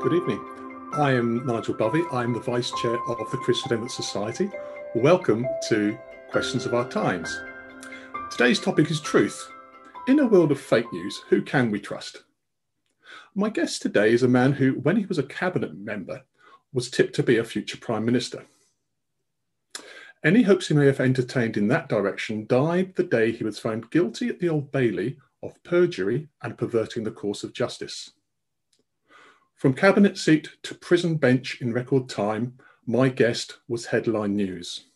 Good evening. I am Nigel Bovey. I'm the Vice Chair of the Christian Evidence Society. Welcome to Questions of Our Times. Today's topic is truth. In a world of fake news, who can we trust? My guest today is a man who, when he was a cabinet member, was tipped to be a future Prime Minister. Any hopes he may have entertained in that direction died the day he was found guilty at the Old Bailey of perjury and perverting the course of justice. From cabinet seat to prison bench in record time, my guest was headline news.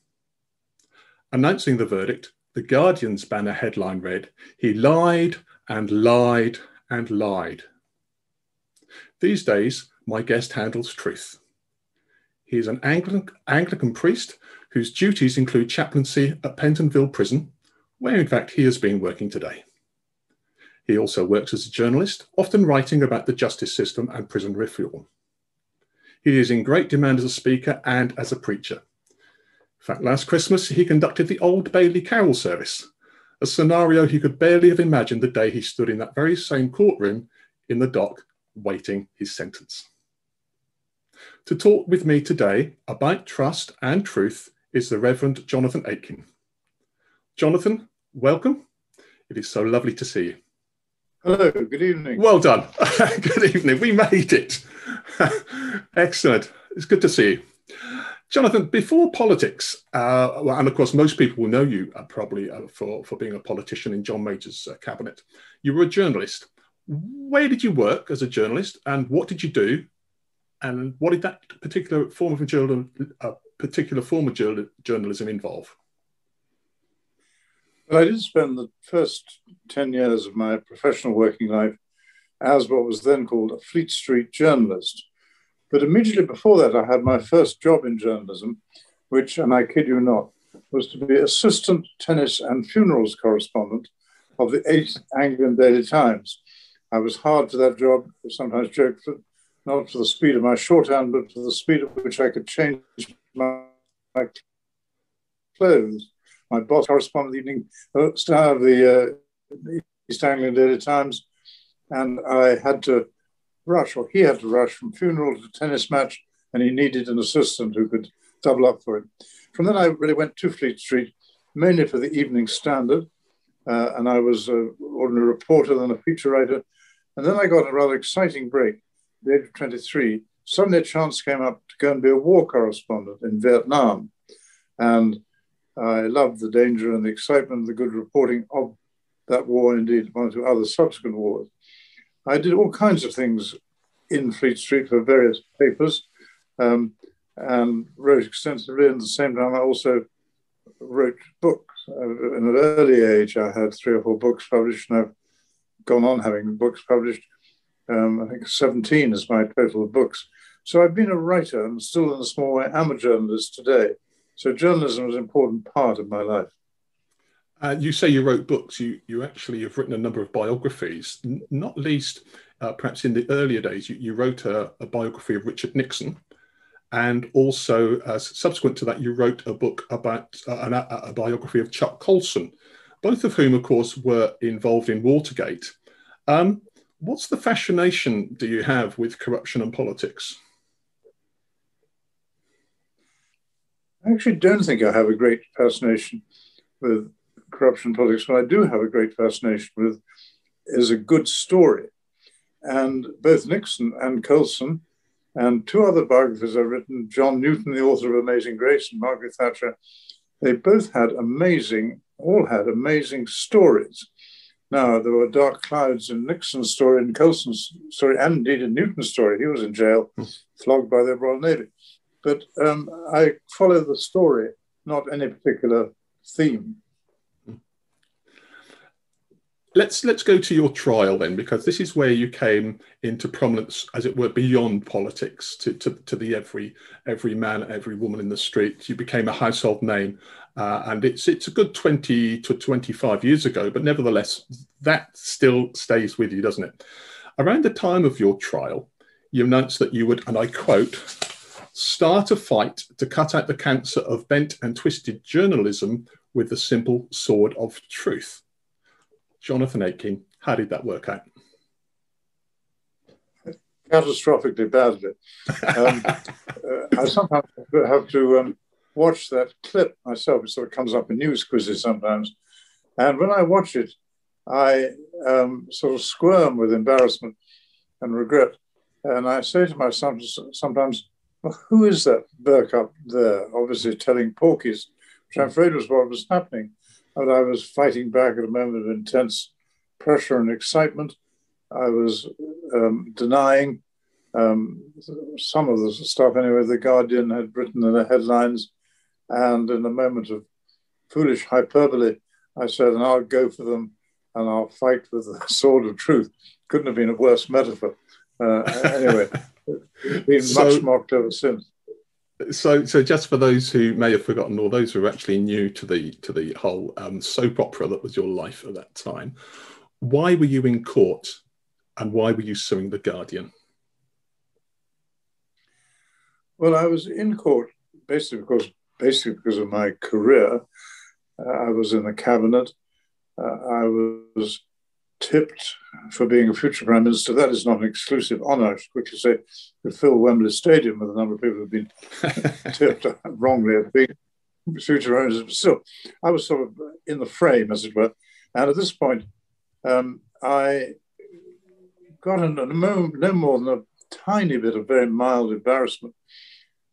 Announcing the verdict, the Guardian's banner headline read, He lied and lied and lied. These days, my guest handles truth. He is an Anglican, Anglican priest whose duties include chaplaincy at Pentonville Prison, where in fact he has been working today. He also works as a journalist, often writing about the justice system and prison reform. He is in great demand as a speaker and as a preacher. In fact, last Christmas, he conducted the Old Bailey Carol service, a scenario he could barely have imagined the day he stood in that very same courtroom in the dock waiting his sentence. To talk with me today about trust and truth is the Reverend Jonathan Aitken. Jonathan, welcome. It is so lovely to see you. Hello, good evening. Well done. good evening. We made it. Excellent. It's good to see you. Jonathan, before politics, uh, and of course, most people will know you uh, probably uh, for, for being a politician in John Major's uh, cabinet. You were a journalist. Where did you work as a journalist, and what did you do, and what did that particular form of journal, uh, particular form of journalism involve? But I did spend the first 10 years of my professional working life as what was then called a Fleet Street journalist. But immediately before that, I had my first job in journalism, which, and I kid you not, was to be assistant tennis and funerals correspondent of the East Anglian Daily Times. I was hard for that job, sometimes joked, not for the speed of my shorthand, but for the speed at which I could change my clothes my boss corresponded the evening uh, star of the uh, East Anglian Daily Times, and I had to rush, or he had to rush from funeral to tennis match, and he needed an assistant who could double up for him. From then, I really went to Fleet Street, mainly for the Evening Standard, uh, and I was an ordinary reporter, then a feature writer, and then I got a rather exciting break. At the age of 23, suddenly a chance came up to go and be a war correspondent in Vietnam, and I loved the danger and the excitement of the good reporting of that war, indeed one or two other subsequent wars. I did all kinds of things in Fleet Street for various papers um, and wrote extensively. And at the same time, I also wrote books. Uh, in an early age, I had three or four books published, and I've gone on having books published. Um, I think 17 is my total of books. So I've been a writer and still in a small way am a journalist today. So journalism was an important part of my life. Uh, you say you wrote books. You you actually have written a number of biographies, n- not least uh, perhaps in the earlier days. You, you wrote a, a, biography of Richard Nixon, and also uh, subsequent to that, you wrote a book about uh, an, a, a, biography of Chuck Colson, both of whom, of course, were involved in Watergate. Um, what's the fascination do you have with corruption and politics? I actually don't think I have a great fascination with corruption politics. What I do have a great fascination with is a good story. And both Nixon and Colson and two other biographies I've written, John Newton, the author of Amazing Grace, and Margaret Thatcher, they both had amazing, all had amazing stories. Now, there were dark clouds in Nixon's story and Colson's story, and indeed in Newton's story. He was in jail, hmm. flogged by the Royal Navy but um, I follow the story, not any particular theme. Let's let's go to your trial then, because this is where you came into prominence, as it were, beyond politics to, to, to the every every man, every woman in the street. You became a household name, uh, and it's it's a good twenty to twenty five years ago, but nevertheless, that still stays with you, doesn't it? Around the time of your trial, you announced that you would, and I quote, start a fight to cut out the cancer of bent and twisted journalism with the simple sword of truth. Jonathan Aitken, how did that work out? catastrophically badly. Um, uh, I sometimes have to um, watch that clip myself. It sort of comes up in news quizzes sometimes. And when I watch it, I um, sort of squirm with embarrassment and regret. And I say to myself sometimes, well, who is that berk up there, obviously telling porkies, which I'm afraid was what was happening. And I was fighting back at a moment of intense pressure and excitement. I was um, denying um, some of the stuff, anyway, The Guardian had written in the headlines. And in a moment of foolish hyperbole, I said, and I'll go for them and I'll fight with the sword of truth. Couldn't have been a worse metaphor. Uh, anyway, been so, much mocked ever since. So, so just for those who may have forgotten, or those who are actually new to the to the whole um, soap opera that was your life at that time, why were you in court, and why were you suing the Guardian? Well, I was in court basically because basically because of my career. Uh, I was in the cabinet. Uh, I was tipped for being a future prime minister. That is not an exclusive honour. I should quickly say to fill Wembley Stadium with a number of people who've been tipped wrongly as being future prime minister. But still, I was sort of in the frame, as it were. And at this point, um, I got no, no more than a tiny bit of very mild embarrassment,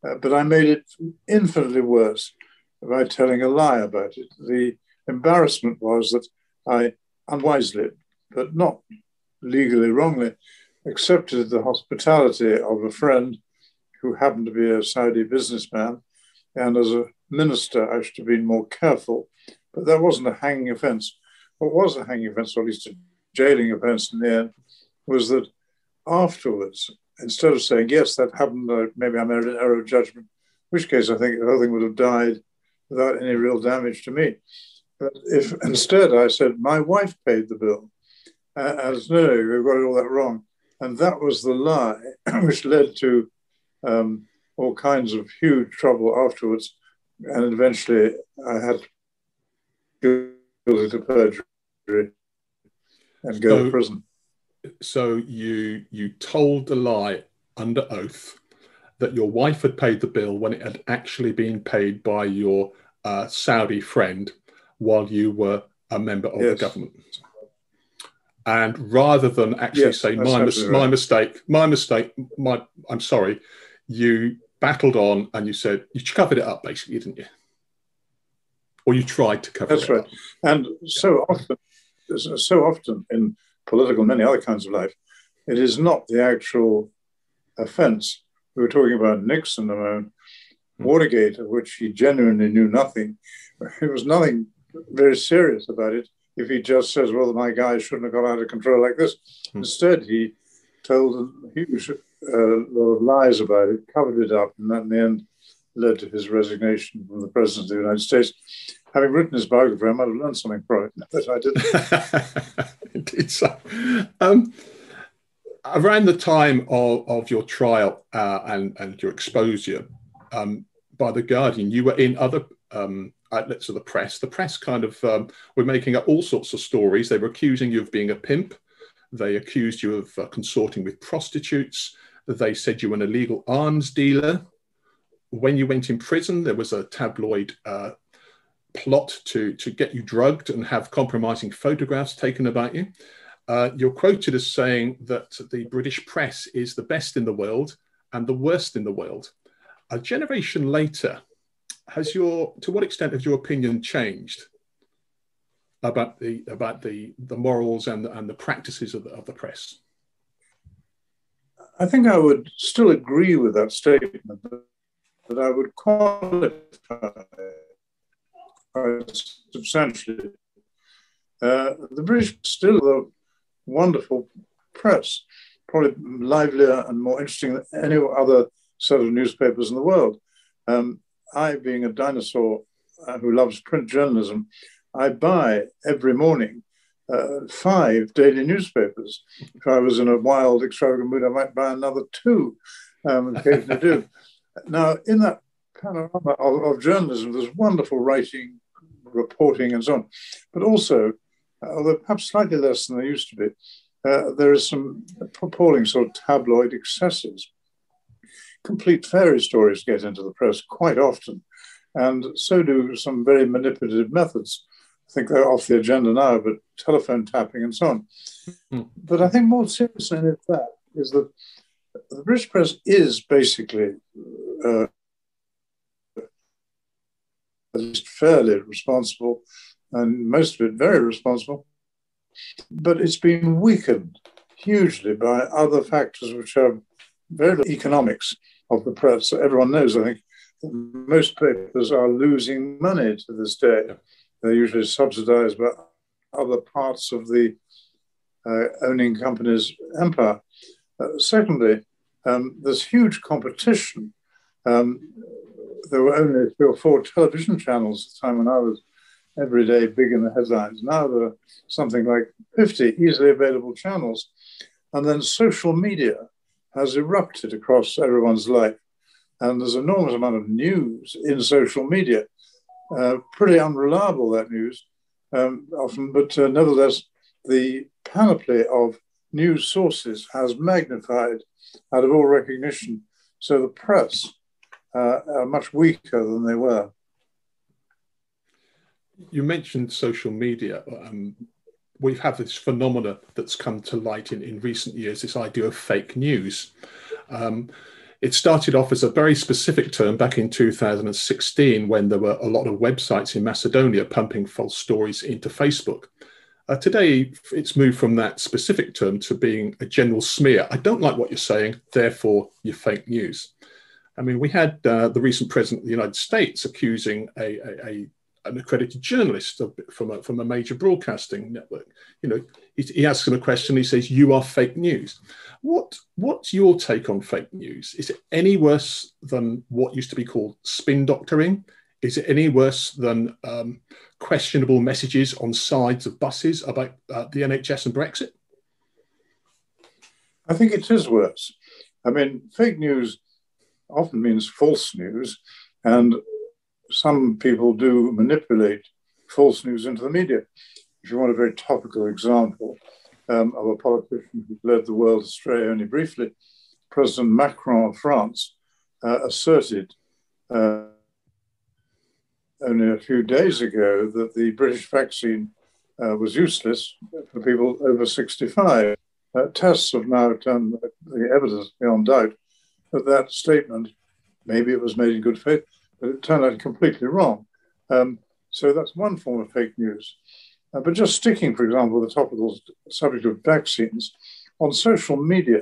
uh, but I made it infinitely worse by telling a lie about it. The embarrassment was that I unwisely, but not legally wrongly, accepted the hospitality of a friend who happened to be a Saudi businessman. And as a minister, I should have been more careful. But that wasn't a hanging offence. What was a hanging offence, or at least a jailing offence in the end, was that afterwards, instead of saying, yes, that happened, uh, maybe I made an error of judgment, in which case I think the whole thing would have died without any real damage to me. But if instead I said, my wife paid the bill, as no, we've got it all that wrong. And that was the lie, which led to um, all kinds of huge trouble afterwards. And eventually I had to go to perjury and go so, to prison so you you told the lie under oath that your wife had paid the bill when it had actually been paid by your uh, Saudi friend while you were a member of yes. the government. And rather than actually yes, say my, mis- right. my mistake, my mistake, my I'm sorry, you battled on and you said you covered it up basically, didn't you? Or you tried to cover it up. That's right. up. And so often, so often in political, many other kinds of life. It is not the actual offense. We were talking about Nixon a moment, hmm. Watergate, of which he genuinely knew nothing. There was nothing very serious about it if he just says, well, my guy shouldn't have got out of control like this. Hmm. Instead, he told a huge uh, lot of lies about it, covered it up, and that in the end led to his resignation from the President of the United States having written his biography, I might have learned something from it that I didn't. Indeed so. Um, around the time of, of your trial uh, and, and your exposure um, by The Guardian, you were in other um, outlets of the press. The press kind of um, were making up all sorts of stories. They were accusing you of being a pimp. They accused you of uh, consorting with prostitutes. They said you were an illegal arms dealer. When you went in prison, there was a tabloid uh, plot to, to get you drugged and have compromising photographs taken about you. Uh, you're quoted as saying that the British press is the best in the world and the worst in the world. A generation later, has your to what extent has your opinion changed about the about the the morals and the, and the practices of the, of the press? I think I would still agree with that statement, but I would qualify substantially. Uh, the British still a wonderful press, probably livelier and more interesting than any other set of newspapers in the world. Um, I, being a dinosaur uh, who loves print journalism, I buy every morning uh, five daily newspapers. If I was in a wild, extravagant mood, I might buy another two. Um, occasionally do. Now, in that panorama of, of, journalism, there's wonderful writing, reporting and so on. But also, uh, although perhaps slightly less than there used to be, uh, there is some appalling sort of tabloid excesses. Complete fairy stories get into the press quite often, and so do some very manipulative methods. I think they're off the agenda now, but telephone tapping and so on. Mm. But I think more seriously than that is that the British press is basically uh, at least fairly responsible, and most of it very responsible. But it's been weakened hugely by other factors which are very economics of the press. So everyone knows, I think, that most papers are losing money to this day. They're usually subsidized by other parts of the uh, owning company's empire. Uh, secondly, um, there's huge competition. Um, there were only three or four television channels at the time when I was every day big in the headlines. Now there are something like 50 easily available channels. And then social media has erupted across everyone's life. And there's an enormous amount of news in social media. Uh, pretty unreliable, that news, um, often, but uh, nevertheless, the panoply of news sources has magnified out of all recognition. So the press uh, are much weaker than they were. You mentioned social media. Um, we've had this phenomena that's come to light in, in recent years this idea of fake news. Um, it started off as a very specific term back in 2016 when there were a lot of websites in Macedonia pumping false stories into Facebook. Uh, today, it's moved from that specific term to being a general smear. I don't like what you're saying, therefore, you're fake news. I mean, we had uh, the recent president of the United States accusing a, a, a an accredited journalist from a, from a major broadcasting network. You know, he, he, asks him a question. He says, "You are fake news." What What's your take on fake news? Is it any worse than what used to be called spin doctoring? Is it any worse than um, questionable messages on sides of buses about uh, the NHS and Brexit? I think it is worse. I mean, fake news often means false news, and some people do manipulate false news into the media. If you want a very topical example um, of a politician who led the world astray only briefly, President Macron of France uh, asserted uh, only a few days ago that the British vaccine uh, was useless for people over 65. Uh, tests have now turned the evidence beyond doubt that that statement, maybe it was made in good faith, it turned out completely wrong. Um, so that's one form of fake news. Uh, but just sticking, for example, with the topical subject of vaccines, on social media,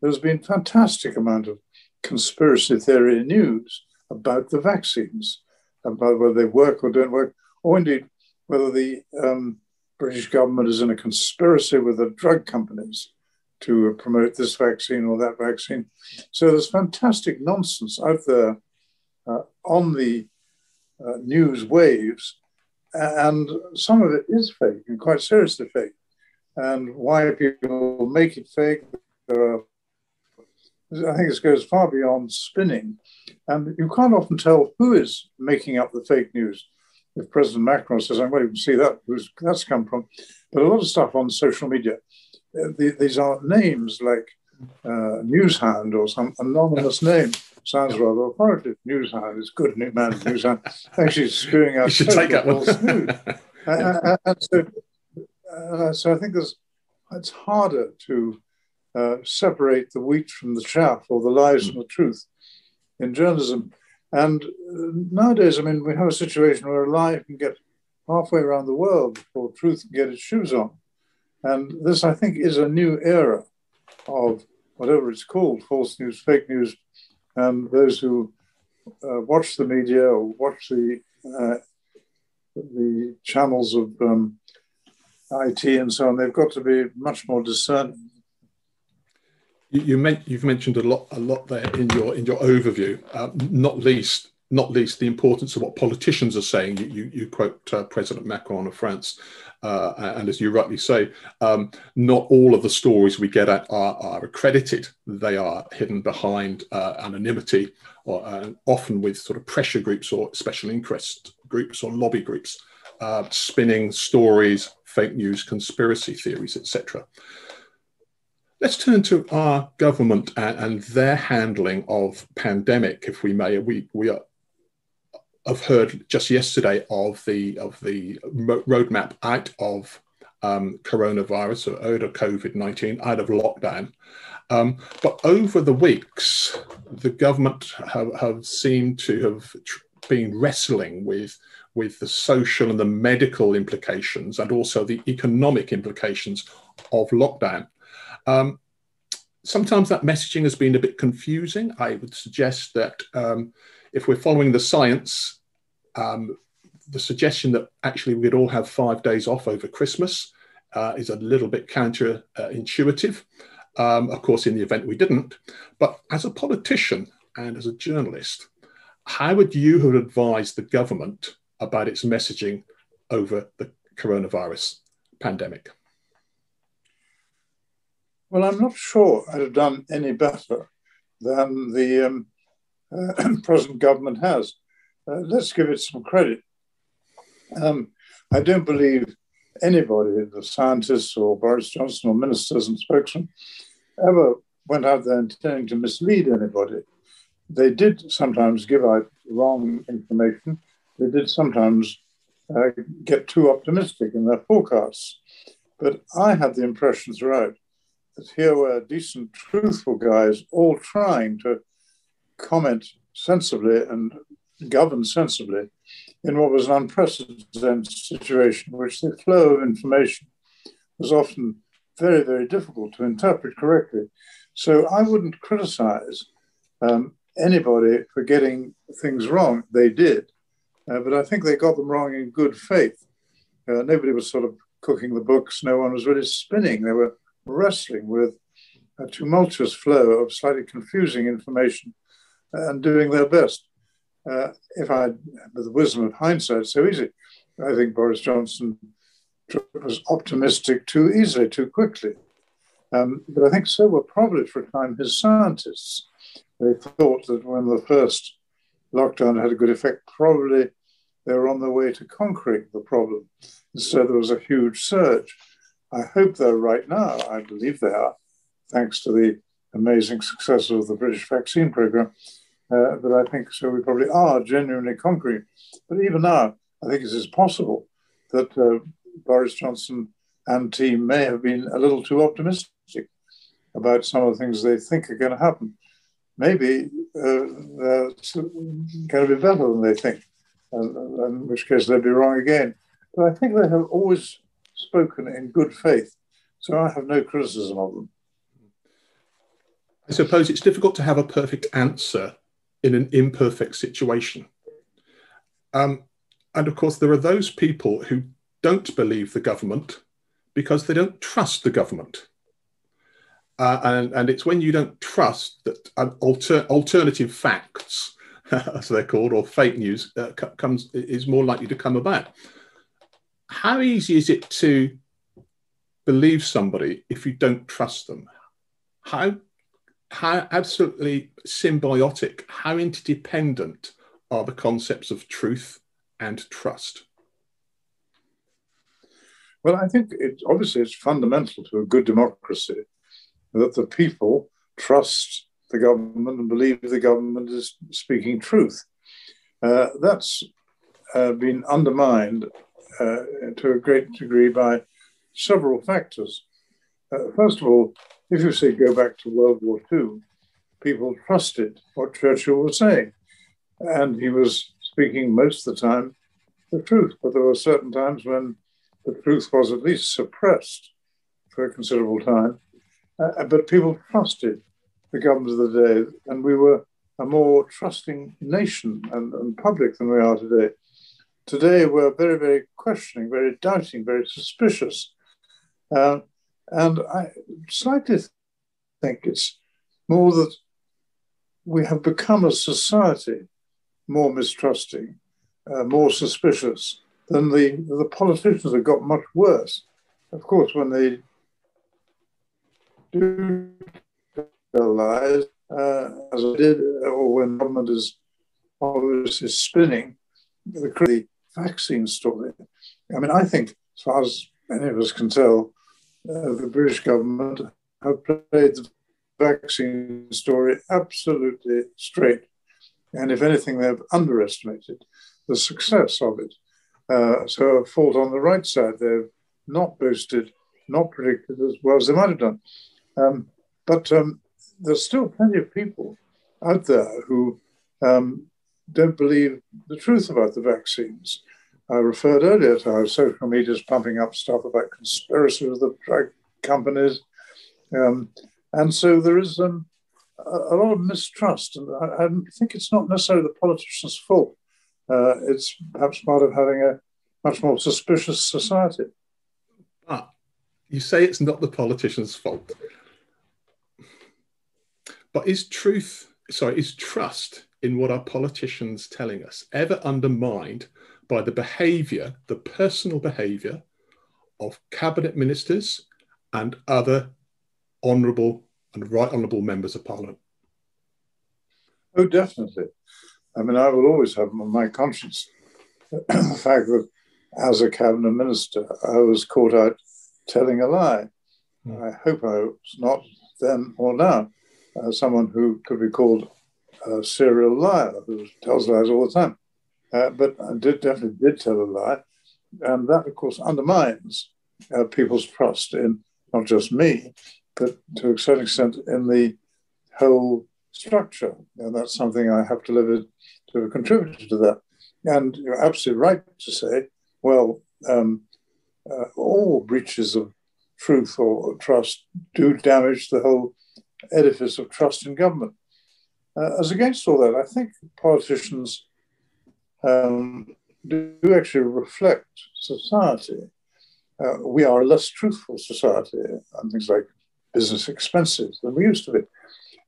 there's been fantastic amount of conspiracy theory news about the vaccines about whether they work or don't work, or indeed whether the um, British government is in a conspiracy with the drug companies to promote this vaccine or that vaccine. So there's fantastic nonsense out there on the uh, news waves, and some of it is fake and quite seriously fake. And why people make it fake, there are I think this goes far beyond spinning. And you can't often tell who is making up the fake news. If President Macron says, I'm waiting to see that, who's that's come from. But a lot of stuff on social media, uh, the, these are names like uh, Newshound or some anonymous name. Sounds rather authoritative. Newshound is good, new man, Newshound. Actually, spewing out. You should take that one. uh, and so, uh, so I think there's, it's harder to uh, separate the wheat from the chaff or the lies from the truth in journalism. And uh, nowadays, I mean, we have a situation where a lie can get halfway around the world before truth can get its shoes on. And this, I think, is a new era of whatever it's called false news, fake news. And those who uh, watch the media or watch the, uh, the channels of um, IT and so on, they've got to be much more discerning you, you you've mentioned a lot a lot there in your in your overview, uh, not least not least the importance of what politicians are saying. You, you, you quote uh, President Macron of France, uh, and as you rightly say, um, not all of the stories we get at are, are accredited. They are hidden behind uh, anonymity, or uh, often with sort of pressure groups or special interest groups or lobby groups, uh, spinning stories, fake news, conspiracy theories, etc. Let's turn to our government and, and, their handling of pandemic, if we may. We we are, have heard just yesterday of the of the roadmap out of um, coronavirus or out of COVID nineteen, out of lockdown. Um, but over the weeks, the government have, have seemed to have been wrestling with with the social and the medical implications and also the economic implications of lockdown. Um, sometimes that messaging has been a bit confusing. I would suggest that um, if we're following the science, um, the suggestion that actually we'd all have five days off over Christmas uh, is a little bit counterintuitive. Um, of course, in the event we didn't. But as a politician and as a journalist, how would you have advised the government about its messaging over the coronavirus pandemic? Well, I'm not sure I'd have done any better than the um, uh, present government has. Uh, let's give it some credit. Um, I don't believe anybody, the scientists or Boris Johnson or ministers and spokesmen, ever went out there intending to mislead anybody. They did sometimes give out wrong information. They did sometimes uh, get too optimistic in their forecasts. But I had the impression throughout that here were decent, truthful guys all trying to comment sensibly and govern sensibly in what was an unprecedented situation, which the flow of information was often very, very difficult to interpret correctly. So I wouldn't criticize um, anybody for getting things wrong. They did. Uh, but I think they got them wrong in good faith. Uh, nobody was sort of cooking the books. No one was really spinning. They were wrestling with a tumultuous flow of slightly confusing information and doing their best. Uh, if I, with the wisdom of hindsight, so easy, I think Boris Johnson was optimistic too easily, too quickly. Um, but I think so were probably for a time his scientists. They thought that when the first lockdown had a good effect, probably they were on their way to conquering the problem. And so there was a huge surge. I hope they're right now. I believe they are, thanks to the amazing success of the British vaccine program. Uh, but I think so. We probably are genuinely conquering. But even now, I think it is possible that uh, Boris Johnson and team may have been a little too optimistic about some of the things they think are going to happen. Maybe uh, they're going to be better than they think, in which case they'd be wrong again. But I think they have always spoken in good faith. So I have no criticism of them. I suppose it's difficult to have a perfect answer in an imperfect situation. Um, and of course, there are those people who don't believe the government because they don't trust the government. Uh, and, and it's when you don't trust that alter, alternative facts, as they're called, or fake news, uh, comes is more likely to come about how easy is it to believe somebody if you don't trust them? How how absolutely symbiotic, how interdependent are the concepts of truth and trust? Well, I think it obviously it's fundamental to a good democracy that the people trust the government and believe the government is speaking truth. Uh, that's uh, been undermined uh, to a great degree by several factors. Uh, first of all, if you say go back to World War II, people trusted what Churchill was saying. And he was speaking most of the time the truth. But there were certain times when the truth was at least suppressed for a considerable time. Uh, but people trusted the government of the day, and we were a more trusting nation and, and public than we are today. Today, we're very, very questioning, very doubting, very suspicious. Uh, and I slightly think it's more that we have become a society more mistrusting, uh, more suspicious than the, the politicians have got much worse. Of course, when they do tell lies, uh, as I did, or when government is obviously spinning, the vaccine story. I mean, I think, as far as any of us can tell, uh, the British government have played the vaccine story absolutely straight. And if anything, they've underestimated the success of it. Uh, so a fault on the right side. They've not boosted, not predicted as well as they might have done. Um, but um, there's still plenty of people out there who um, don't believe the truth about the vaccines. I referred earlier to how social media is pumping up stuff about conspiracy with the drug companies. Um, and so there is um, a, lot of mistrust. And I, I, think it's not necessarily the politicians' fault. Uh, it's perhaps part of having a much more suspicious society. But you say it's not the politicians' fault. But is truth, sorry, is trust in what our politicians telling us ever undermined by the behaviour, the personal behaviour of cabinet ministers and other honourable and right honourable members of parliament? Oh, definitely. I mean, I will always have on my conscience the fact that as a cabinet minister, I was caught out telling a lie. Mm. I hope I was not then or now uh, someone who could be called a serial liar who tells lies all the time. Uh, but I did definitely did tell a lie, and that of course undermines uh, people's trust in not just me, but to a certain extent in the whole structure. And that's something I have with to have contributed to that. And you're absolutely right to say, well, um, uh, all breaches of truth or trust do damage the whole edifice of trust in government. Uh, as against all that, I think politicians um, do actually reflect society. Uh, we are a less truthful society on things like business expenses than we used to be.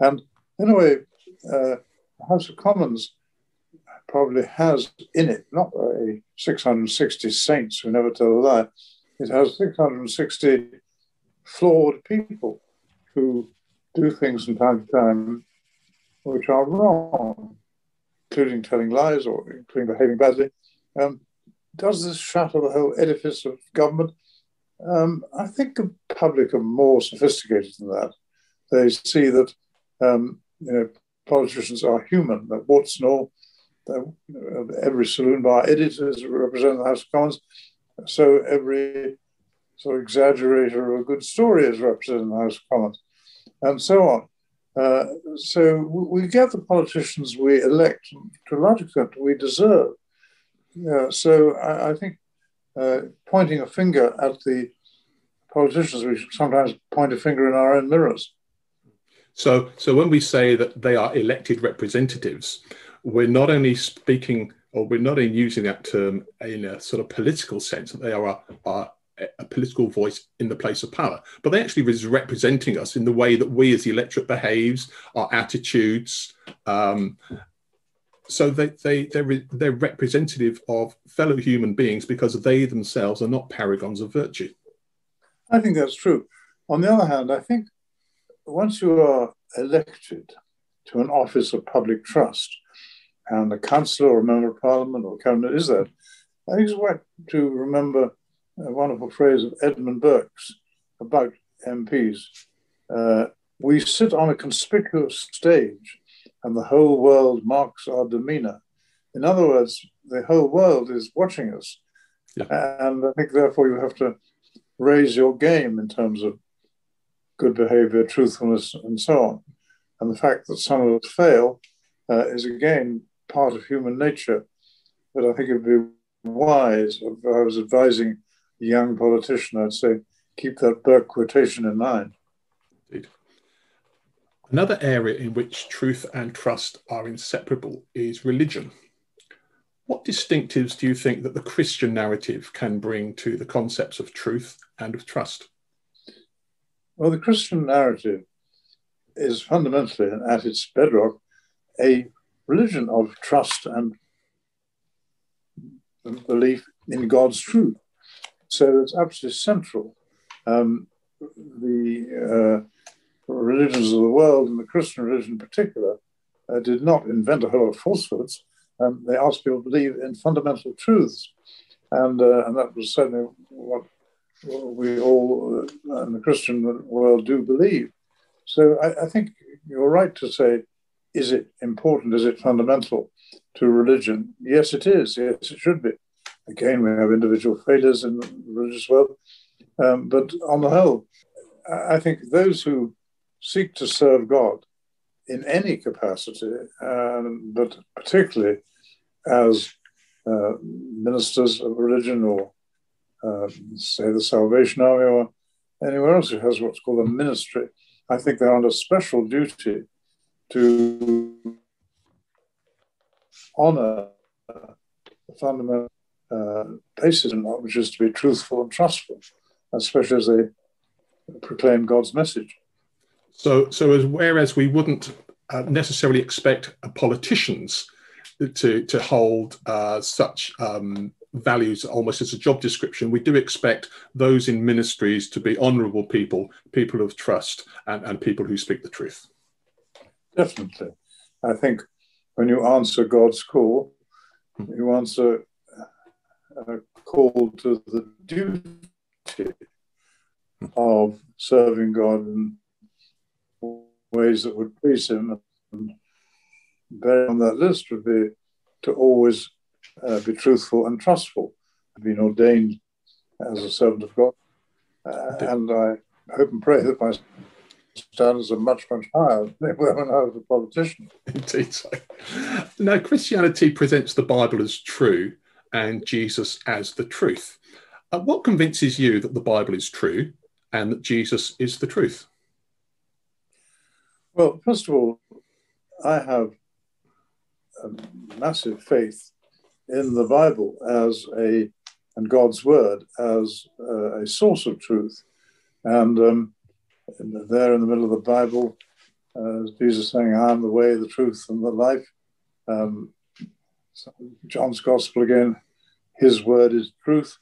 And in a way, uh, the House of Commons probably has in it not a 660 saints who never tell a lie, it has 660 flawed people who do things from time to time which are wrong, including telling lies or including behaving badly. Um, does this shatter the whole edifice of government? Um, I think the public are more sophisticated than that. They see that um, you know politicians are human, that what's and all, that every saloon bar editor is representing the House of Commons, so every sort of exaggerator of a good story is representing the House of Commons and so on. Uh, so we get the politicians we elect to a large extent we deserve. Yeah, so I, I think uh, pointing a finger at the politicians, we sometimes point a finger in our own mirrors. So, so when we say that they are elected representatives, we're not only speaking, or we're not only using that term in a sort of political sense, that they are, are a political voice in the place of power, but they actually was representing us in the way that we as the electorate behaves, our attitudes. Um, so they, they, they're, they're representative of fellow human beings because they themselves are not paragons of virtue. I think that's true. On the other hand, I think once you are elected to an office of public trust, and a councillor or a member of parliament or cabinet is that, I think it's right to remember a wonderful phrase of Edmund Burke's about MPs. Uh, we sit on a conspicuous stage and the whole world marks our demeanor. In other words, the whole world is watching us. Yeah. And I think, therefore, you have to raise your game in terms of good behavior, truthfulness, and so on. And the fact that some of us fail uh, is, again, part of human nature. But I think it would be wise if I was advising young politician, I'd say keep that Burke quotation in mind. Indeed. Another area in which truth and trust are inseparable is religion. What distinctives do you think that the Christian narrative can bring to the concepts of truth and of trust? Well, the Christian narrative is fundamentally and at its bedrock a religion of trust and belief in God's truth. So it's absolutely central. Um, the uh, religions of the world, and the Christian religion in particular, uh, did not invent a whole lot of falsehoods. Um, they asked people to believe in fundamental truths. And, uh, and that was certainly what we all uh, in the Christian world do believe. So I, I, think you're right to say, is it important? Is it fundamental to religion? Yes, it is. Yes, it should be. Again, we have individual failures in the religious world. Um, but on the whole, I think those who seek to serve God in any capacity, um, but particularly as uh, ministers of religion or, uh, say, the Salvation Army or anywhere else who has what's called a ministry, I think they're under special duty to honor the fundamental uh, basis in which is to be truthful and trustful, especially as they proclaim God's message. So, so as whereas we wouldn't uh, necessarily expect politicians to to hold uh, such um, values almost as a job description, we do expect those in ministries to be honourable people, people of trust, and, and people who speak the truth. Definitely, I think when you answer God's call, you answer a call to the duty of serving God in ways that would please Him. And very on that list would be to always uh, be truthful and trustful, being ordained as a servant of God. Uh, and I hope and pray that my standards are much, much higher than they were when I was a politician. Indeed so. Now, Christianity presents the Bible as true and Jesus as the truth. Uh, what convinces you that the Bible is true and that Jesus is the truth? Well, first of all, I have a massive faith in the Bible as a and God's word as a source of truth. And um, in there in the middle of the Bible, uh, Jesus saying, I am the way, the truth, and the life. Um, John's Gospel again, his word is truth.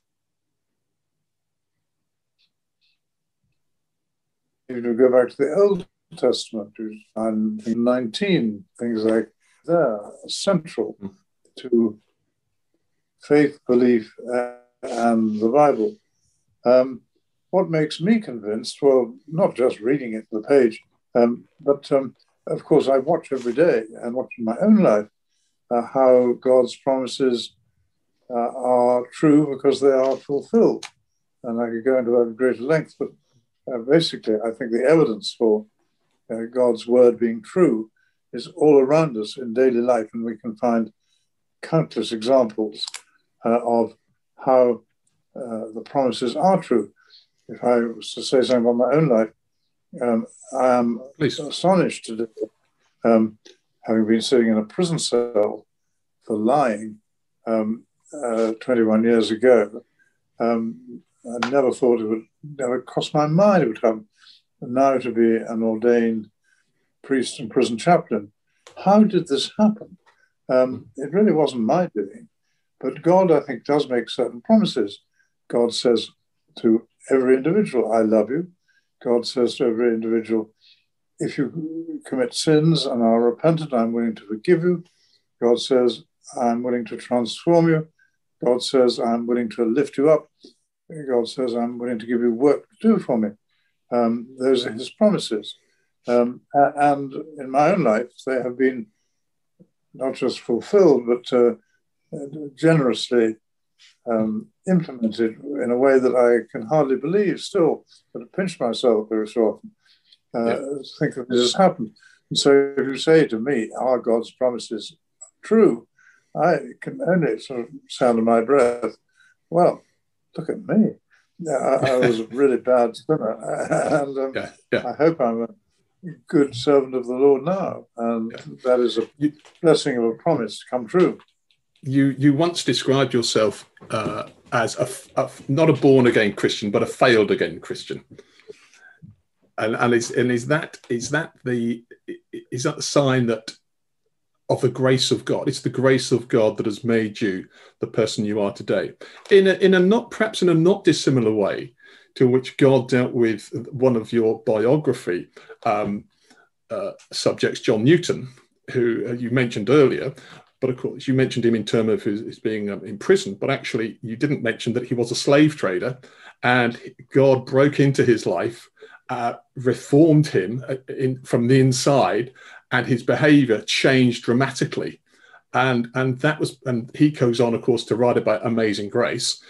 You know, go back to the Old Testament, and 19 things like that central hmm. to faith, belief, and the Bible. Um, what makes me convinced? Well, not just reading it the page, um, but um, of course, I watch every day and watch in my own life uh, how God's promises uh, are true because they are fulfilled. And I could go into that at greater length, but uh, basically, I think the evidence for uh, God's word being true is all around us in daily life, and we can find countless examples uh, of how uh, the promises are true. If I was to say something about my own life, um, I am Please. astonished today, um, having been sitting in a prison cell for lying um, uh, 21 years ago. Um, I never thought it would never cross my mind it would. And now to be an ordained priest and prison chaplain. How did this happen? Um, it really wasn't my doing. But God, I think, does make certain promises. God says to every individual, I love you. God says to every individual, if you commit sins and are repentant, I'm willing to forgive you. God says, I'm willing to transform you. God says, I'm willing to lift you up. God says, I'm willing to give you work to do for me. Um, those are his promises. Um, and in my own life, they have been not just fulfilled, but uh, generously um, implemented in a way that I can hardly believe still, but I pinch myself very so often. Uh, yeah. Think that this has happened. And so if you say to me, are God's promises true? I can only sort of sound in my breath, well, look at me. I, I was a really bad sinner. and um, yeah, yeah. I hope I'm a good servant of the Lord now. And that is a blessing of a promise to come true you you once described yourself uh, as a, a, not a born again Christian, but a failed again Christian. And and is and is that is that the is that the sign that of the grace of God? It's the grace of God that has made you the person you are today. In a, in a not perhaps in a not dissimilar way to which God dealt with one of your biography um, uh, subjects, John Newton, who uh, you mentioned earlier, but of course, you mentioned him in terms of his, his being um, prison. but actually, you didn't mention that he was a slave trader and God broke into his life, uh, reformed him uh, in, from the inside, and his behavior changed dramatically. And, and that was, and he goes on, of course, to write about Amazing Grace.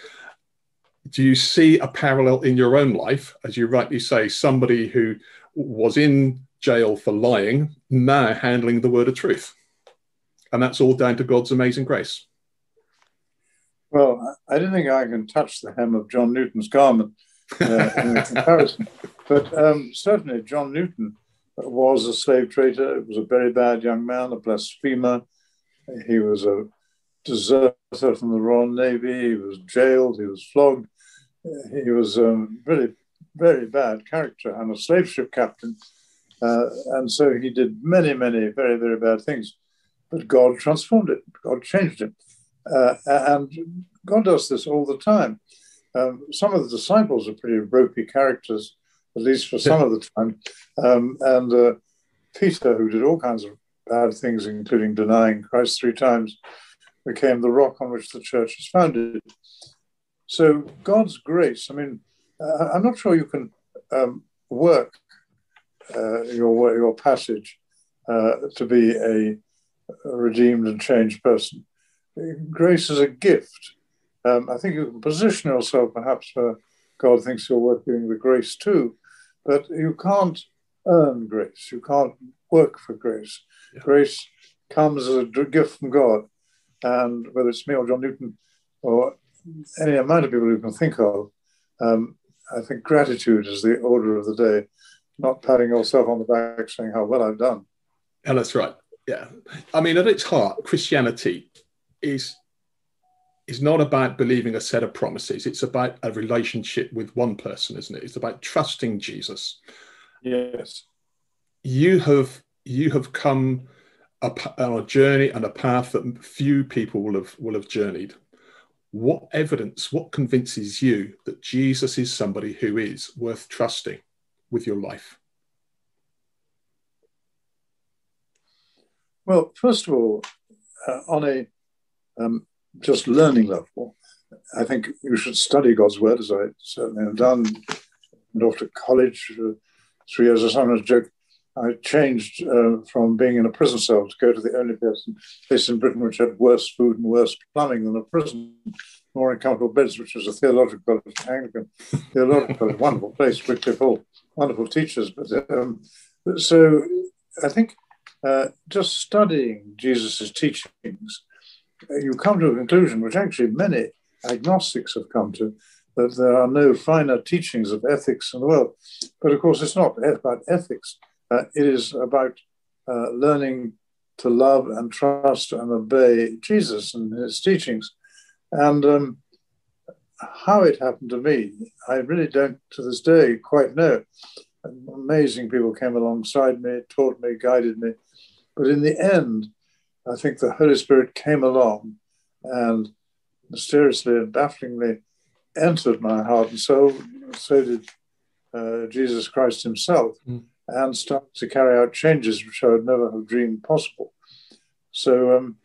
Do you see a parallel in your own life, as you rightly say, somebody who was in jail for lying, now handling the word of truth? And that's all down to God's amazing grace. Well, I don't think I can touch the hem of John Newton's garment uh, in comparison, but um, certainly John Newton was a slave trader. He was a very bad young man, a blasphemer. He was a deserter from the Royal Navy. He was jailed. He was flogged. He was a really very bad character and a slave ship captain. Uh, and so he did many, many very, very bad things. But God transformed it. God changed it. Uh, and God does this all the time. Um, some of the disciples are pretty ropey characters, at least for some of the time. Um, and uh, Peter, who did all kinds of bad things, including denying Christ three times, became the rock on which the church is founded. So God's grace, I mean, uh, I'm not sure you can um, work uh, your, your passage uh, to be a, a redeemed and changed person grace is a gift. Um, I think you can position yourself perhaps where God thinks you're working with grace too, but you can't earn grace. You can't work for grace. Yeah. Grace comes as a gift from God. And whether it's me or John Newton or any amount of people you can think of, um, I think gratitude is the order of the day, not patting yourself on the back saying how well I've done. And that's right. Yeah. I mean, at its heart, Christianity is is not about believing a set of promises. It's about a relationship with one person, isn't it? It's about trusting Jesus. Yes. You have you have come on a journey and a path that few people will have will have journeyed. What evidence, what convinces you that Jesus is somebody who is worth trusting with your life? Well, first of all, uh, on a um, just learning level, I think you should study God's word, as I certainly have done. Off to college for three years. I sometimes joke I changed uh, from being in a prison cell to go to the only place in Britain which had worse food and worse plumbing than a prison, more uncomfortable beds, which was a theological college, Anglican theological college, wonderful place, Wycliffe Hall, wonderful teachers. But um, so I think uh, just studying Jesus' teachings you come to a conclusion, which actually many agnostics have come to, that there are no finer teachings of ethics in the world. But of course, it's not about ethics, uh, it is about uh, learning to love and trust and obey Jesus and his teachings. And um, how it happened to me, I really don't to this day quite know. Amazing people came alongside me, taught me, guided me. But in the end, I think the Holy Spirit came along and mysteriously and bafflingly entered my heart and soul. So did uh, Jesus Christ himself, mm. and started to carry out changes which I would never have dreamed possible. So um,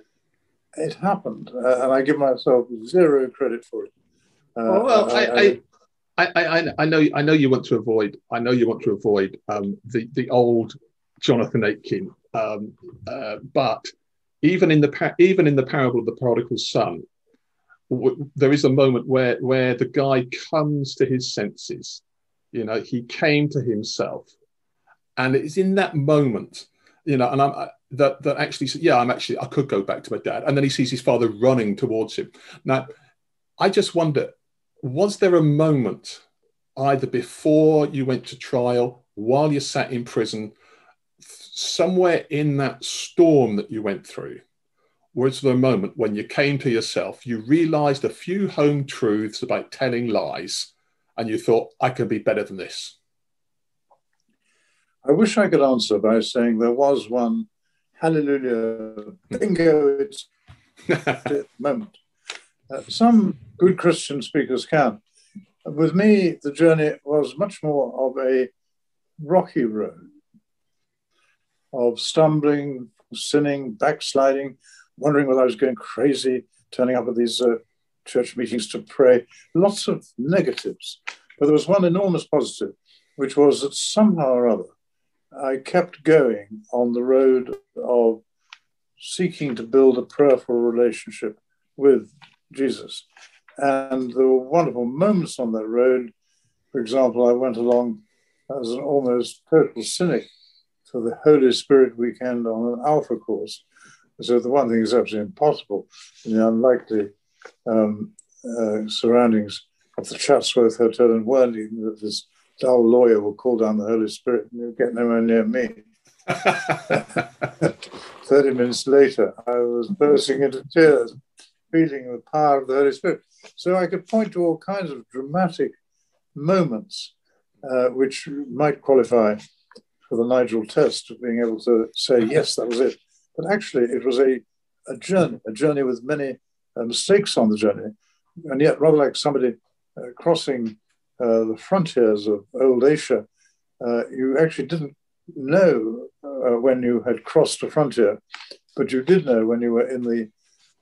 it happened, uh, and I give myself zero credit for it. Uh, well, I, I, I, I, I, know, I know you want to avoid. I know you want to avoid um, the the old Jonathan Aitken, um, uh, but even in the even in the parable of the prodigal son, there is a moment where where the guy comes to his senses. You know, he came to himself, and it's in that moment, you know, and I'm that that actually, yeah, I'm actually I could go back to my dad, and then he sees his father running towards him. Now, I just wonder, was there a moment either before you went to trial, while you sat in prison, somewhere in that storm that you went through, was the moment when you came to yourself, you realized a few home truths about telling lies, and you thought, I can be better than this? I wish I could answer by saying there was one hallelujah, bingo, it's moment. Uh, some good Christian speakers can. With me, the journey was much more of a rocky road of stumbling, sinning, backsliding, wondering whether I was going crazy, turning up at these uh, church meetings to pray. Lots of negatives. But there was one enormous positive, which was that somehow or other, I kept going on the road of seeking to build a prayerful relationship with Jesus. And there were wonderful moments on that road. For example, I went along as an almost total cynic for the Holy Spirit weekend on an Alpha course. So the one thing is absolutely impossible in the unlikely um, uh, surroundings of the Chatsworth Hotel in Worthing that this dull lawyer will call down the Holy Spirit and you'll get nowhere near me. 30 minutes later, I was bursting into tears, feeling the power of the Holy Spirit. So I could point to all kinds of dramatic moments uh, which might qualify for the Nigel test of being able to say, yes, that was it. But actually, it was a, a journey, a journey with many uh, mistakes on the journey. And yet, rather like somebody uh, crossing uh, the frontiers of old Asia, uh, you actually didn't know uh, when you had crossed the frontier, but you did know when you were in the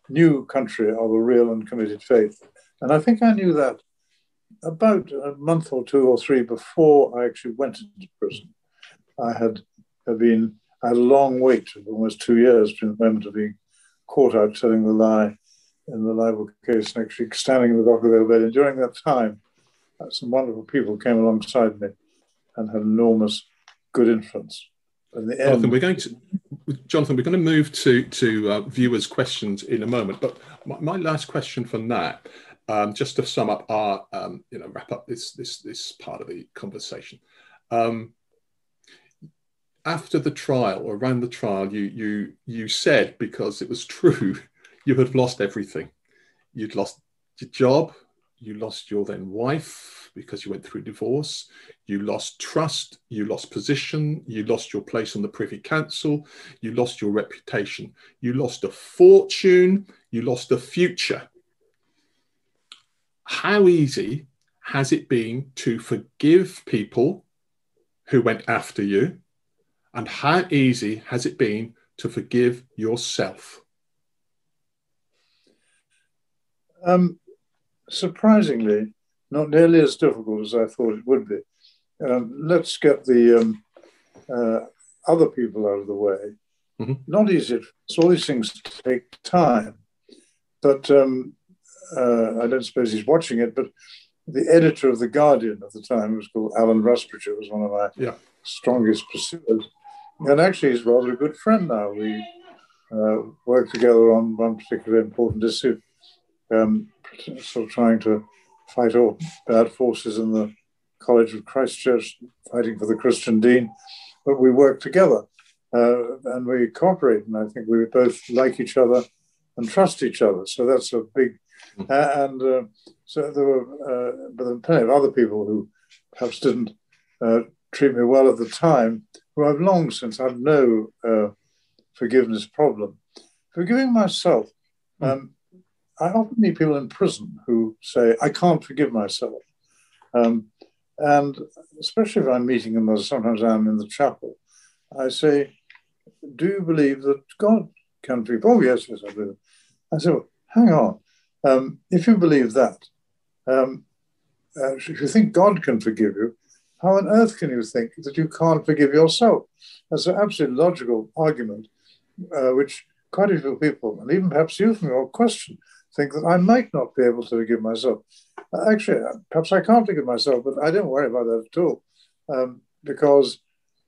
new country of a real and committed faith. And I think I knew that about a month or two or three before I actually went into prison. I had, been, I had a long wait of almost two years between the moment of being caught out telling the lie in the libel case and actually standing in the dock of the bed. And during that time, uh, some wonderful people came alongside me and had enormous good influence. In end, Jonathan, we're going to Jonathan, we're going to move to to uh, viewers' questions in a moment. But my, my last question from that um, just to sum up our, um, you know, wrap up this this this part of the conversation. Um, after the trial or around the trial, you you you said because it was true, you had lost everything. You'd lost your job, you lost your then wife because you went through divorce, you lost trust, you lost position, you lost your place on the Privy Council, you lost your reputation, you lost a fortune, you lost a future how easy has it been to forgive people who went after you? And how easy has it been to forgive yourself? Um, surprisingly, not nearly as difficult as I thought it would be. Um, let's get the um, uh, other people out of the way. Mm-hmm. Not easy. So all these things take time. But um, uh, I don't suppose he's watching it, but the editor of The Guardian at the time was called Alan Rusbridger, was one of my yeah. strongest pursuers. And actually, he's rather a good friend now. We uh, work together on one particularly important issue, um, sort of trying to fight all bad forces in the College of Christchurch, fighting for the Christian Dean. But we work together uh, and we cooperate, and I think we both like each other and trust each other. So that's a big uh, and uh, so there were, uh, but there were plenty of other people who perhaps didn't uh, treat me well at the time, who I've long since had no uh, forgiveness problem. Forgiving myself, hmm. um, I often meet people in prison who say, I can't forgive myself. Um, and especially if I'm meeting them, as sometimes I am in the chapel, I say, Do you believe that God can forgive? Oh, yes, yes, I do. I say, well, hang on. Um, if you believe that, um, uh, if you think God can forgive you, how on earth can you think that you can't forgive yourself? That's an absolutely logical argument, uh, which quite a few people, and even perhaps you from your question, think that I might not be able to forgive myself. Uh, actually, uh, perhaps I can't forgive myself, but I don't worry about that at all, um, because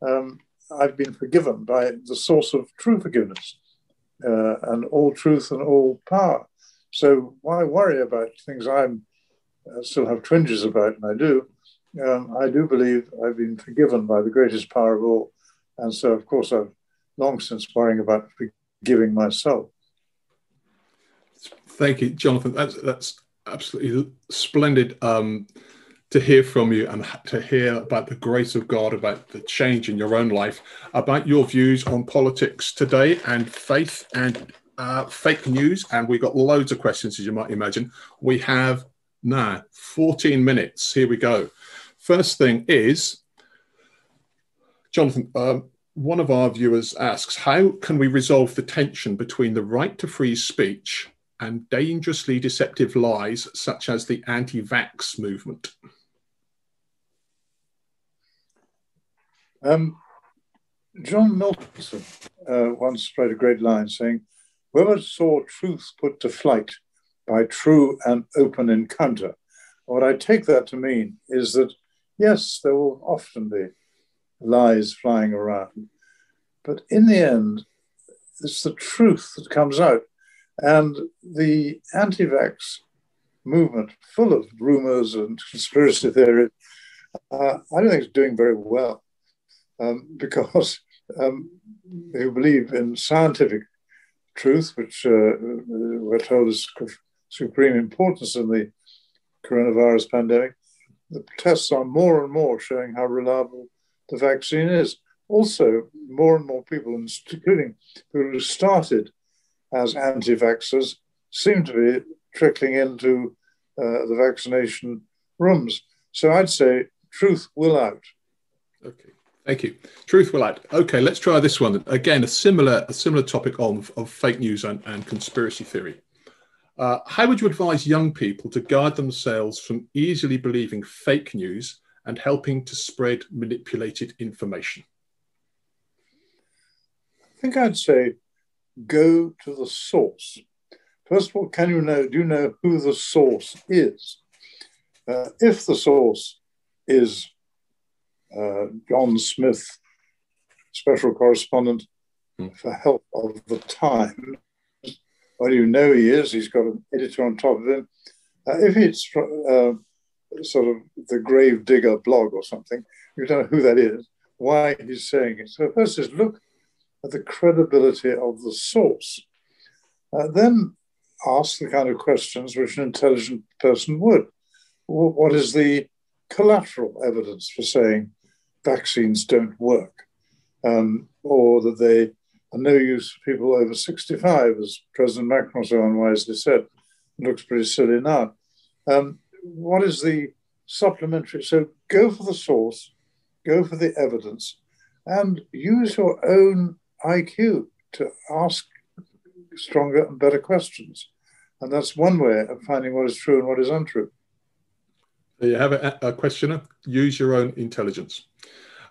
um, I've been forgiven by the source of true forgiveness uh, and all truth and all power. So why worry about things I'm I still have twinges about, and I do. Um, I do believe I've been forgiven by the greatest power of all, and so of course I've long since worrying about forgiving myself. Thank you, Jonathan. That's that's absolutely splendid um, to hear from you and to hear about the grace of God, about the change in your own life, about your views on politics today and faith and uh, fake news, and we've got loads of questions, as you might imagine. We have now 14 minutes. Here we go. First thing is, Jonathan, um, one of our viewers asks, how can we resolve the tension between the right to free speech and dangerously deceptive lies such as the anti vax movement? Um, John Milton uh, once wrote a great line saying, Whoever saw truth put to flight by true and open encounter. What I take that to mean is that, yes, there will often be lies flying around, but in the end, it's the truth that comes out. And the anti vax movement, full of rumors and conspiracy theories, uh, I don't think it's doing very well um, because um, who believe in scientific truth, which uh, we're told is of supreme importance in the coronavirus pandemic, the tests are more and more showing how reliable the vaccine is. Also, more and more people, including who started as anti vaxxers, seem to be trickling into uh, the vaccination rooms. So I'd say truth will out. Okay. Thank you. Truth will out. Okay, let's try this one. Again, a similar a similar topic on of fake news and, and conspiracy theory. Uh, how would you advise young people to guard themselves from easily believing fake news and helping to spread manipulated information? I think I'd say go to the source. First of all, can you know, do you know who the source is? Uh, if the source is uh, John Smith, special correspondent mm. for Help of the Times. Well, you know he is. He's got an editor on top of him. Uh, if it's uh, sort of the Grave Digger blog or something, you don't know who that is, why he's saying it. So first is look at the credibility of the source. Uh, then ask the kind of questions which an intelligent person would. What is the collateral evidence for saying vaccines don't work, um, or that they are no use for people over 65, as President Macron so unwisely said. It looks pretty silly now. Um, what is the supplementary? So go for the source, go for the evidence, and use your own IQ to ask stronger and better questions. And that's one way of finding what is true and what is untrue. There you have a, a questioner. Use your own intelligence.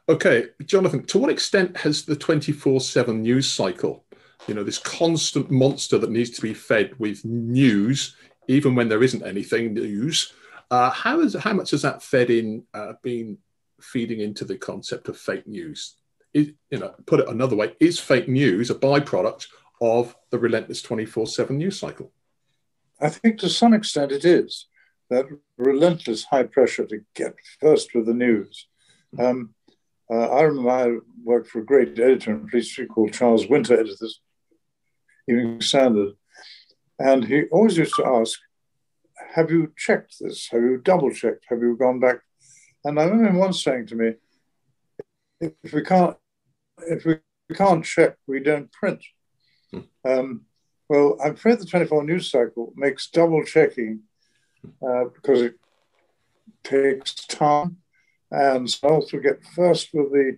Okay, Jonathan, to what extent has the 24 7 news cycle, you know, this constant monster that needs to be fed with news, even when there isn't anything news, uh, how, is, how much has that fed in, uh, been feeding into the concept of fake news? Is, you know, put it another way, is fake news a byproduct of the relentless 24 7 news cycle? I think to some extent it is that relentless high pressure to get first with the news. Um, uh, I remember I worked for a great editor in Fleet Street called Charles Wintour, edited this Evening Standard, and he always used to ask, "Have you checked this? Have you double checked? Have you gone back?" And I remember him once saying to me, "If we can't, if we can't check, we don't print." Hmm. Um, well, I'm afraid the 24 news cycle makes double checking uh, because it takes time and so also get first with the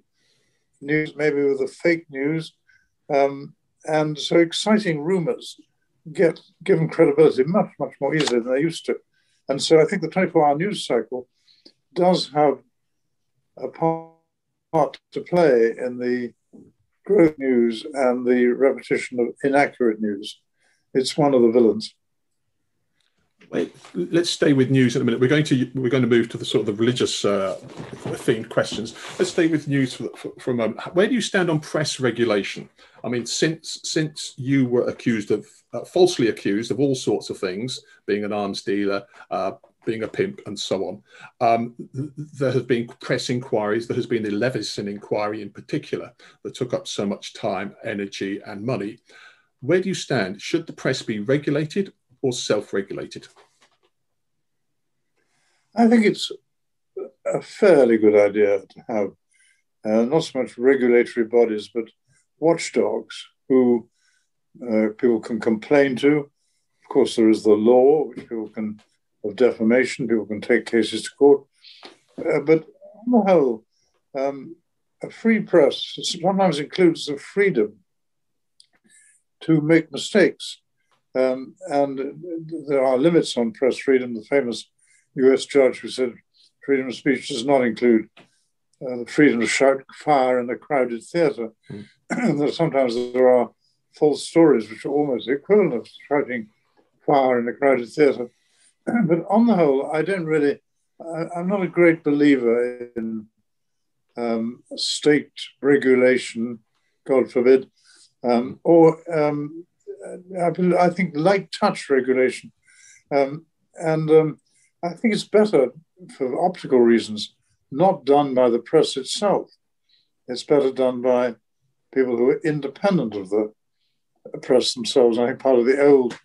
news, maybe with the fake news. Um, and so exciting rumors get given credibility much, much more easily than they used to. And so I think the 24 hour news cycle does have a part to play in the growth news and the repetition of inaccurate news. It's one of the villains. Let's stay with news in a minute. We're going to we're going to move to the sort of the religious uh, themed questions. Let's stay with news for, for, for, a moment. Where do you stand on press regulation? I mean, since since you were accused of uh, falsely accused of all sorts of things, being an arms dealer, uh, being a pimp, and so on, um, there have been press inquiries. There has been the Leveson inquiry in particular that took up so much time, energy, and money. Where do you stand? Should the press be regulated or self regulated? I think it's a fairly good idea to have uh, not so much regulatory bodies, but watchdogs who uh, people can complain to. Of course, there is the law, which people can, of defamation, people can take cases to court. Uh, but on the whole, um, a free press sometimes includes the freedom to make mistakes. Um, and there are limits on press freedom. The famous US judge who said freedom of speech does not include uh, the freedom to shout fire in a crowded theatre. Mm. sometimes there are false stories which are almost equivalent of shouting fire in a crowded theatre. but on the whole, I don't really, I, am not a great believer in um, state regulation, God forbid, um, or um, I, I, think light touch regulation. Um, and um, I think it's better for optical reasons, not done by the press itself. It's better done by people who are independent of the press themselves. I think part of the old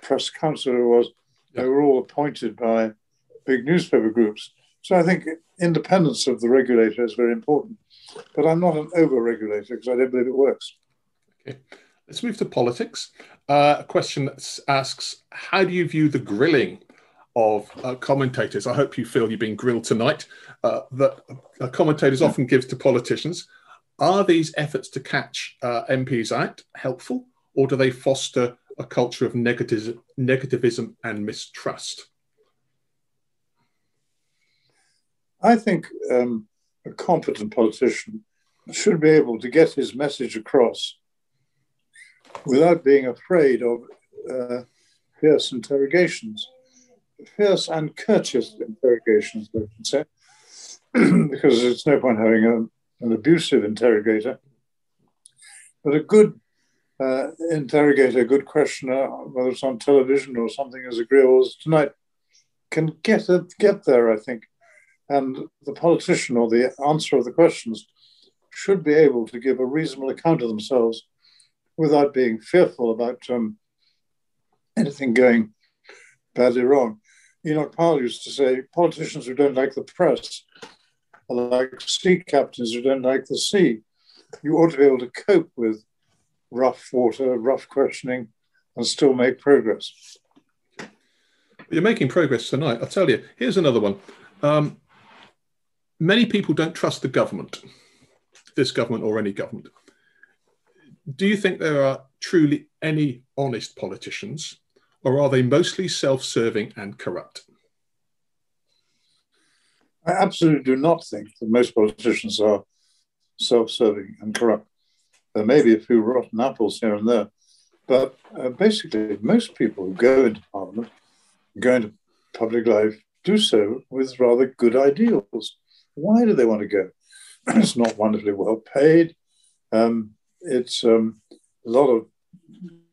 press council was they were all appointed by big newspaper groups. So I think independence of the regulator is very important. But I'm not an over regulator because I don't believe it works. Okay. Let's move to politics. Uh, a question asks How do you view the grilling of uh, commentators? I hope you feel you're being grilled tonight, uh, that uh, commentators often give to politicians. Are these efforts to catch uh, MPs out helpful, or do they foster a culture of negativism, negativism and mistrust? I think um, a competent politician should be able to get his message across without being afraid of uh, fierce interrogations, fierce and courteous interrogations, I should say, because it's no point having a, an abusive interrogator. But a good uh, interrogator, a good questioner, whether it's on television or something as agreeable as tonight, can get it, get there, I think. And the politician or the answer of the questions should be able to give a reasonable account of themselves without being fearful about um, anything going badly wrong. Enoch Powell used to say politicians who don't like the press are like sea captains who don't like the sea. You ought to be able to cope with rough water, rough questioning, and still make progress. You're making progress tonight. I'll tell you. Here's another one. Um, many people don't trust the government, this government or any government do you think there are truly any honest politicians, or are they mostly self serving and corrupt? I absolutely do not think that most politicians are self serving and corrupt. There may be a few rotten apples here and there, but uh, basically, most people who go into Parliament, go into public life, do so with rather good ideals. Why do they want to go? it's not wonderfully well paid. Um, it's um, a lot of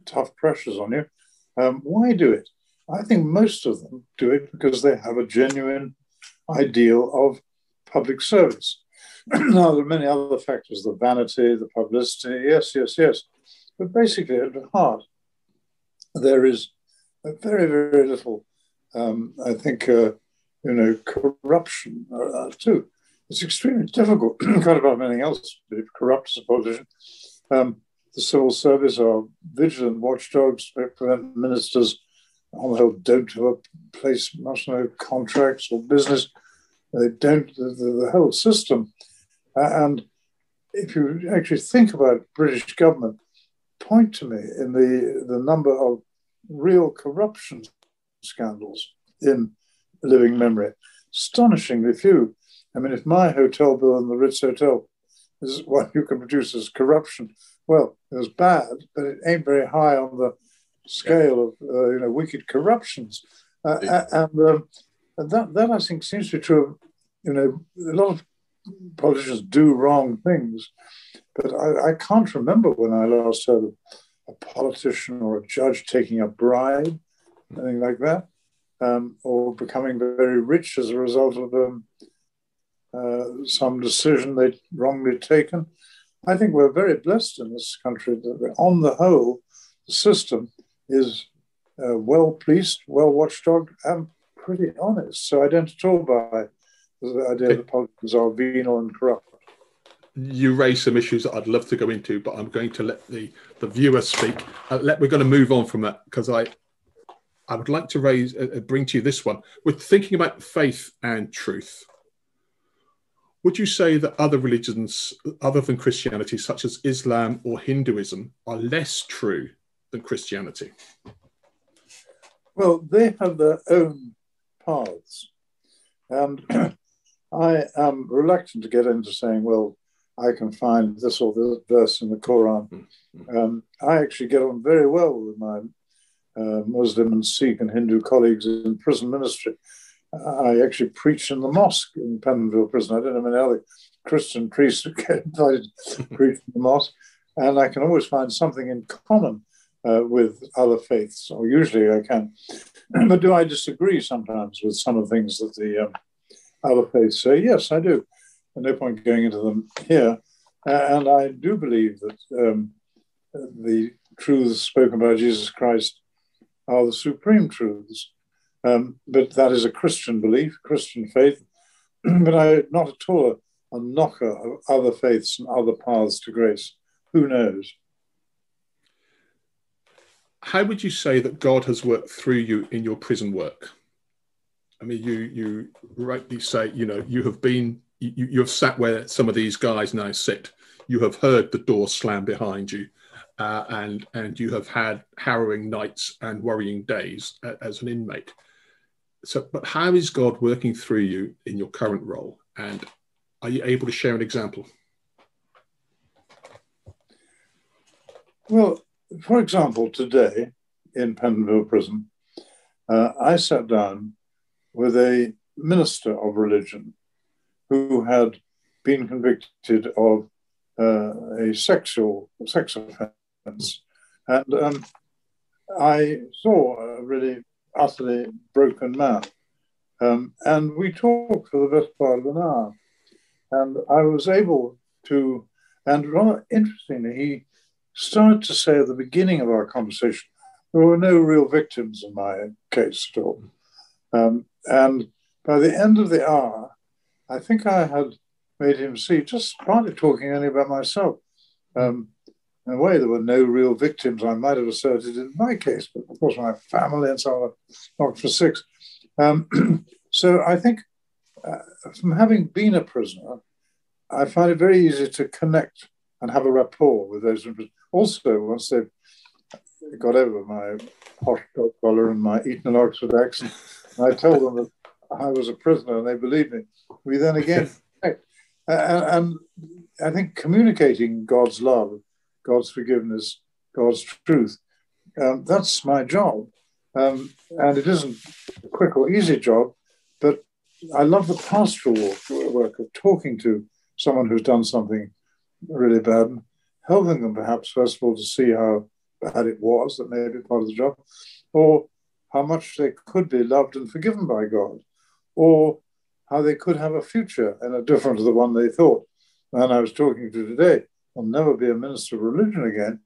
tough pressures on you. Um, why do it? I think most of them do it because they have a genuine ideal of public service. now, there are many other factors the vanity, the publicity, yes, yes, yes. But basically, at heart, there is very, very little, um, I think, uh, you know, corruption uh, too. It's extremely difficult, of about anything else, to be corrupt as a politician. Um, the civil service are vigilant watchdogs prevent ministers on the whole don't have a place, must know contracts or business. They don't, the, the, the whole system. Uh, and if you actually think about British government, point to me in the, the number of real corruption scandals in living memory. Astonishingly few. I mean, if my hotel bill in the Ritz Hotel is what you can produce as corruption. Well, it was bad, but it ain't very high on the scale of uh, you know wicked corruptions, uh, and, um, and that that I think seems to be true. Of, you know, a lot of politicians do wrong things, but I, I can't remember when I last heard of a politician or a judge taking a bribe, anything like that, um, or becoming very rich as a result of um, uh, some decision they'd wrongly taken. I think we're very blessed in this country that, on the whole, the system is uh, well policed, well watchdog, and pretty honest. So I don't at all buy the idea that politicians are venal and corrupt. You raise some issues that I'd love to go into, but I'm going to let the, the viewer speak. Uh, let, we're going to move on from that because I I would like to raise uh, bring to you this one. We're thinking about faith and truth. Would you say that other religions, other than Christianity, such as Islam or Hinduism, are less true than Christianity? Well, they have their own paths. And I am reluctant to get into saying, well, I can find this or this verse in the Quran. Mm-hmm. Um, I actually get on very well with my uh, Muslim and Sikh and Hindu colleagues in prison ministry. I actually preach in the mosque in Pentonville prison. I don't know many other Christian priests who get invited to preach in the mosque, and I can always find something in common uh, with other faiths, or usually I can. but do I disagree sometimes with some of the things that the um, other faiths say? Yes, I do. No point going into them here. Uh, and I do believe that um, the truths spoken by Jesus Christ are the supreme truths. Um, but that is a Christian belief, Christian faith. but I'm not at all a, a knocker of other faiths and other paths to grace. Who knows? how would you say that God has worked through you in your prison work? I mean, you you rightly say, you know, you have been you, you have sat where some of these guys now sit. You have heard the door slam behind you, uh, and and you have had harrowing nights and worrying days as an inmate. So, but how is God working through you in your current role? And are you able to share an example? Well, for example, today in Pentonville Prison, uh, I sat down with a minister of religion who had been convicted of uh, a sexual sex offence, and um, I saw a really utterly broken man, um, and we talked for the best part of an hour, and I was able to, and rather interestingly, he started to say at the beginning of our conversation, there were no real victims in my case at all. Um, and by the end of the hour, I think I had made him see, just partly talking only about myself. Um, in a way, there were no real victims, I might have asserted in my case, but of course, my family and so on knocked for six. Um, so I think uh, from having been a prisoner, I find it very easy to connect and have a rapport with those. Also, once they've got over my posh coat collar and my Eton and Oxford accent, I told them that I was a prisoner, and they believed me. We then again, and, and I think communicating God's love, God's forgiveness, God's truth, um, that's my job. Um, and it isn't a quick or easy job, but I love the pastoral work of talking to someone who's done something really bad and helping them perhaps first of all to see how bad it was that may be part of the job, or how much they could be loved and forgiven by God, or how they could have a future in a different to the one they thought. Man I was talking to today will never be a minister of religion again,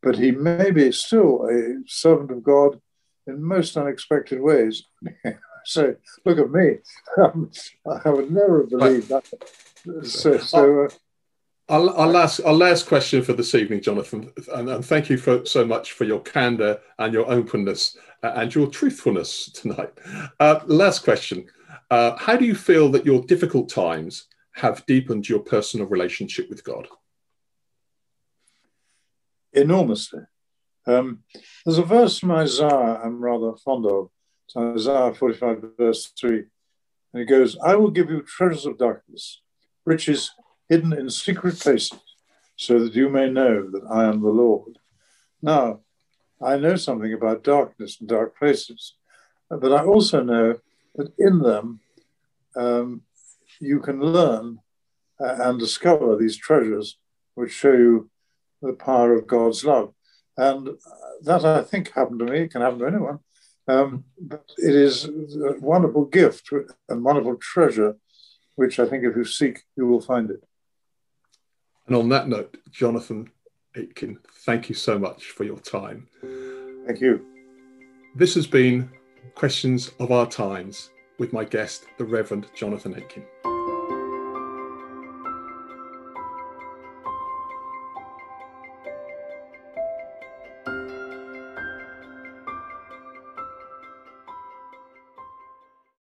but he may be still a servant of God in most unexpected ways. so look at me. I would never believe that. So, so uh, our, our, last our last question for this evening, Jonathan, and, and, thank you for so much for your candor and your openness uh, and your truthfulness tonight. Uh, last question: uh, How do you feel that your difficult times have deepened your personal relationship with God? Enormously. Um, there's a verse from Isaiah I'm rather fond of. It's Isaiah 45, verse 3. And it goes, I will give you treasures of darkness, riches hidden in secret places, so that you may know that I am the Lord. Now, I know something about darkness and dark places, but I also know that in them um, you can learn uh, and discover these treasures which show you the power of God's love. And that I think happened to me, it can happen to anyone. Um, but it is a wonderful gift and wonderful treasure, which I think if you seek, you will find it. And on that note, Jonathan Aitken, thank you so much for your time. Thank you. This has been Questions of Our Times with my guest, the Reverend Jonathan Aitken.